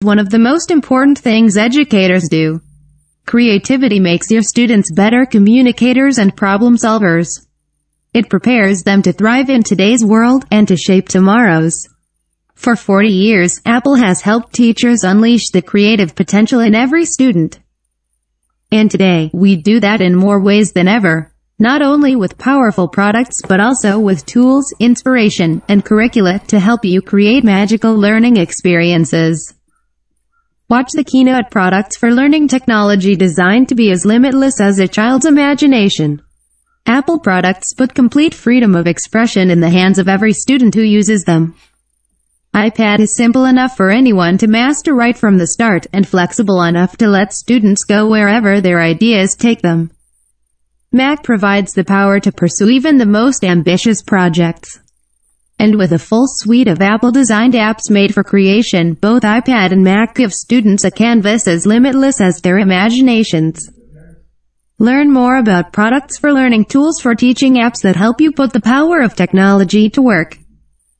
one of the most important things educators do. Creativity makes your students better communicators and problem solvers. It prepares them to thrive in today's world and to shape tomorrow's. For 40 years, Apple has helped teachers unleash the creative potential in every student. And today, we do that in more ways than ever. Not only with powerful products but also with tools, inspiration, and curricula to help you create magical learning experiences. Watch the keynote products for learning technology designed to be as limitless as a child's imagination. Apple products put complete freedom of expression in the hands of every student who uses them. iPad is simple enough for anyone to master right from the start and flexible enough to let students go wherever their ideas take them. Mac provides the power to pursue even the most ambitious projects. And with a full suite of Apple-designed apps made for creation, both iPad and Mac give students a canvas as limitless as their imaginations. Learn more about products for learning tools for teaching apps that help you put the power of technology to work.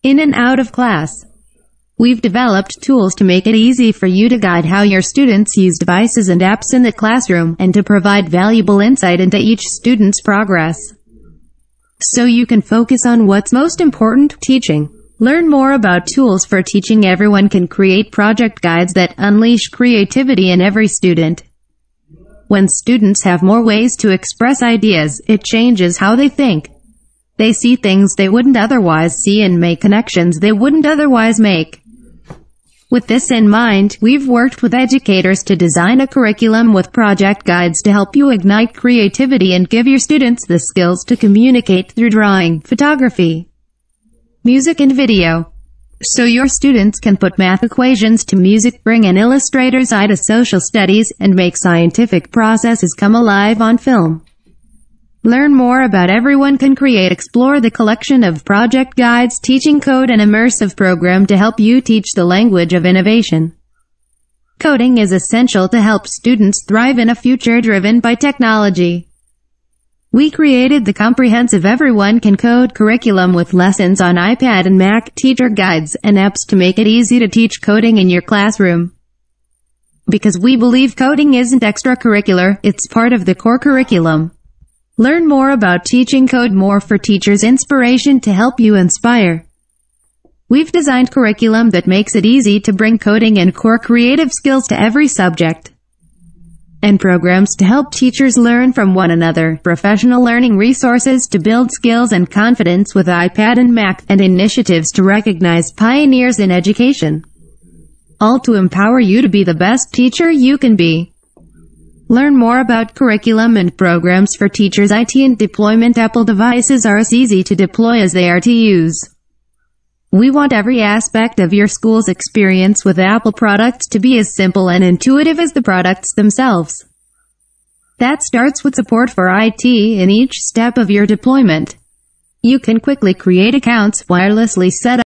In and out of class. We've developed tools to make it easy for you to guide how your students use devices and apps in the classroom and to provide valuable insight into each student's progress so you can focus on what's most important, teaching. Learn more about tools for teaching everyone can create project guides that unleash creativity in every student. When students have more ways to express ideas, it changes how they think. They see things they wouldn't otherwise see and make connections they wouldn't otherwise make. With this in mind, we've worked with educators to design a curriculum with project guides to help you ignite creativity and give your students the skills to communicate through drawing, photography, music and video. So your students can put math equations to music, bring an illustrator's eye to social studies, and make scientific processes come alive on film. Learn more about Everyone Can Create. Explore the collection of project guides, teaching code, and immersive program to help you teach the language of innovation. Coding is essential to help students thrive in a future driven by technology. We created the comprehensive Everyone Can Code curriculum with lessons on iPad and Mac, teacher guides, and apps to make it easy to teach coding in your classroom. Because we believe coding isn't extracurricular, it's part of the core curriculum. Learn more about Teaching Code More for Teachers inspiration to help you inspire. We've designed curriculum that makes it easy to bring coding and core creative skills to every subject. And programs to help teachers learn from one another, professional learning resources to build skills and confidence with iPad and Mac, and initiatives to recognize pioneers in education. All to empower you to be the best teacher you can be. Learn more about curriculum and programs for teachers IT and deployment Apple devices are as easy to deploy as they are to use. We want every aspect of your school's experience with Apple products to be as simple and intuitive as the products themselves. That starts with support for IT in each step of your deployment. You can quickly create accounts, wirelessly set up